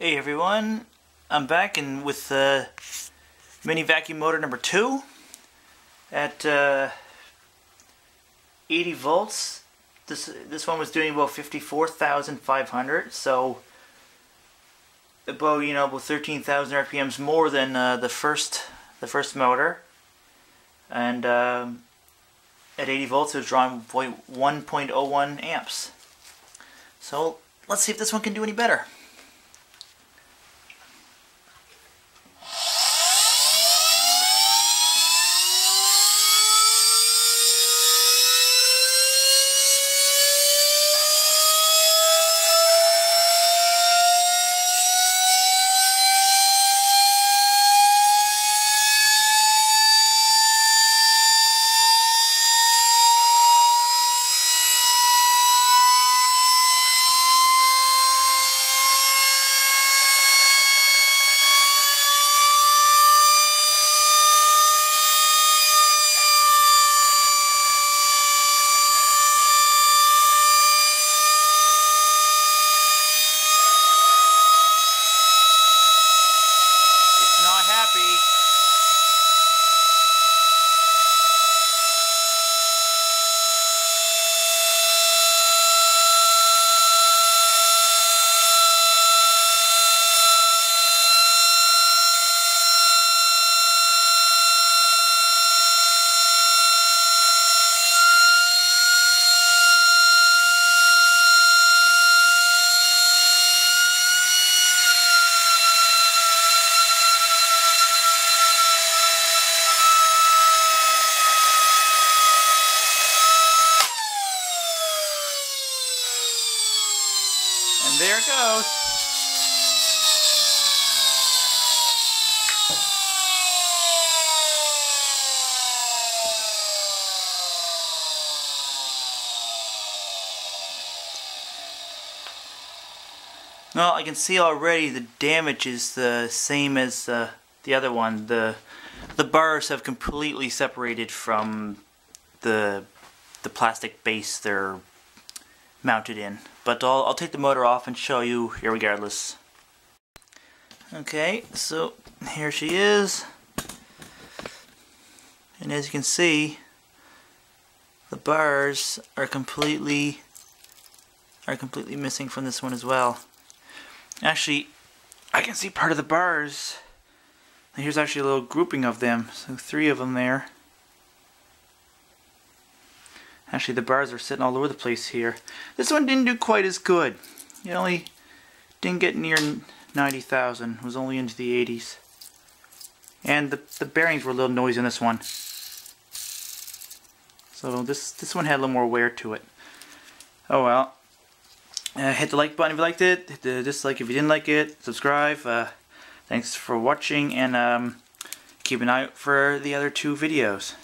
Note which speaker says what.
Speaker 1: Hey everyone, I'm back and with uh, mini vacuum motor number two at uh, 80 volts. This this one was doing about 54,500, so about you know about 13,000 RPMs more than uh, the first the first motor, and um, at 80 volts it was drawing 1.01 amps. So let's see if this one can do any better. Happy. There it goes. Well, I can see already the damage is the same as uh, the other one. The the bars have completely separated from the the plastic base they're mounted in. But I'll, I'll take the motor off and show you here regardless. Okay, so here she is. And as you can see, the bars are completely are completely missing from this one as well. Actually, I can see part of the bars. Here's actually a little grouping of them. So three of them there. Actually, the bars are sitting all over the place here. This one didn't do quite as good. It only didn't get near 90,000. It was only into the 80s. And the, the bearings were a little noisy on this one. So this, this one had a little more wear to it. Oh well. Uh, hit the like button if you liked it. Hit the dislike if you didn't like it. Subscribe. Uh, thanks for watching and um, keep an eye out for the other two videos.